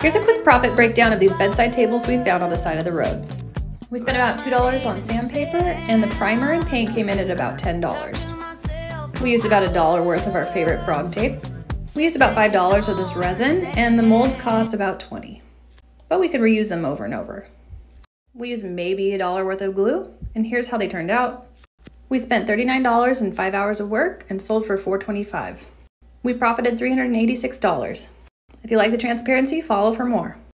Here's a quick profit breakdown of these bedside tables we found on the side of the road. We spent about $2 on sandpaper, and the primer and paint came in at about $10. We used about a dollar worth of our favorite FrogTape. We used about $5 of this resin, and the molds cost about 20 but we could reuse them over and over. We used maybe a dollar worth of glue, and here's how they turned out. We spent $39 in 5 hours of work and sold for $425. We profited $386. If you like the transparency, follow for more.